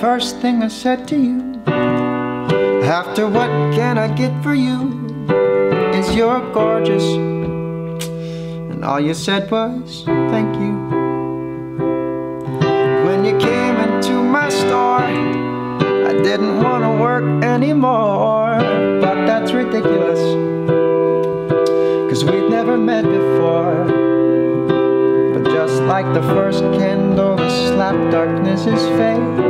first thing I said to you. After what can I get for you? Is you're gorgeous? And all you said was thank you. When you came into my store I didn't want to work anymore. But that's ridiculous. Cause we'd never met before like the first candle that slap darkness's face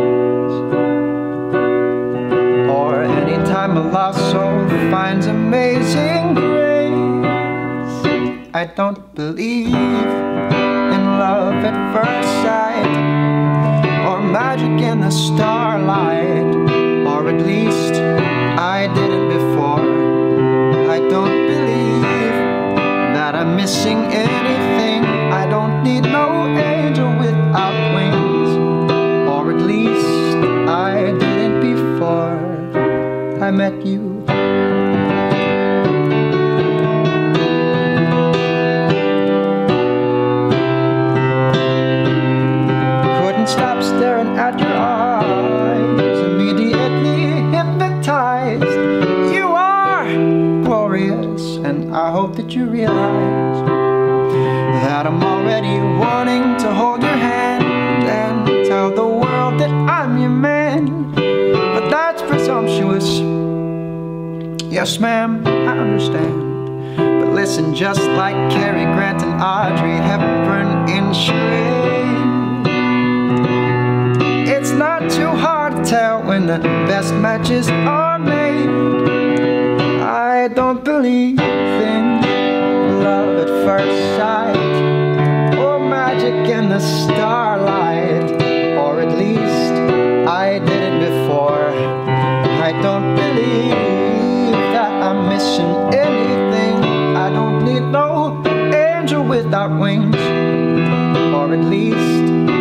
Or any time a lost soul finds amazing grace. I don't believe in love at first sight, or magic in the starlight, or at least I didn't before. I don't believe that I'm missing at your eyes, immediately hypnotized. You are glorious, and I hope that you realize that I'm already wanting to hold your hand and tell the world that I'm your man. But that's presumptuous. Yes, ma'am, I understand. But listen, just like Cary Grant and Audrey Hepburn in Charade, matches are made. I don't believe in love at first sight or magic in the starlight, or at least I did it before. I don't believe that I'm missing anything. I don't need no angel without wings, or at least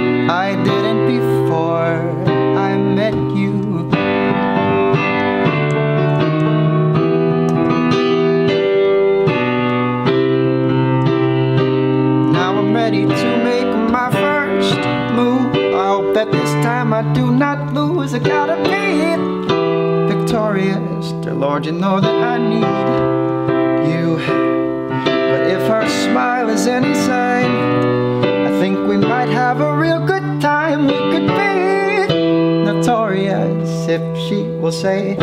I do not lose. I gotta be victorious. Dear Lord, you know that I need you. But if her smile is any sign, I think we might have a real good time. We could be notorious if she will say,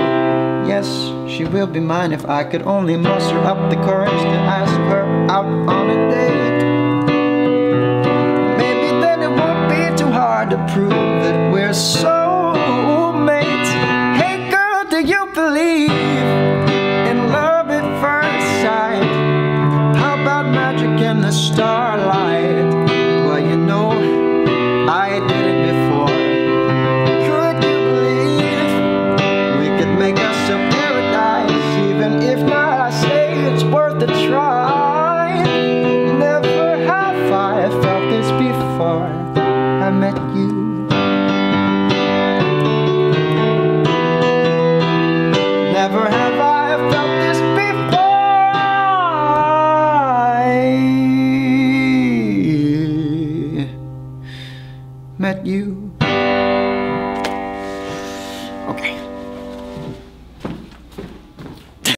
Yes, she will be mine if I could only muster up the courage to ask her out on a date. Maybe then it won't be too hard to prove that we're so you believe in love at first sight? How about magic in the starlight? Well, you know, I did it before. Could you believe we could make us a paradise? Even if not, I say it's worth a try. Never have I felt this before I met you. met you.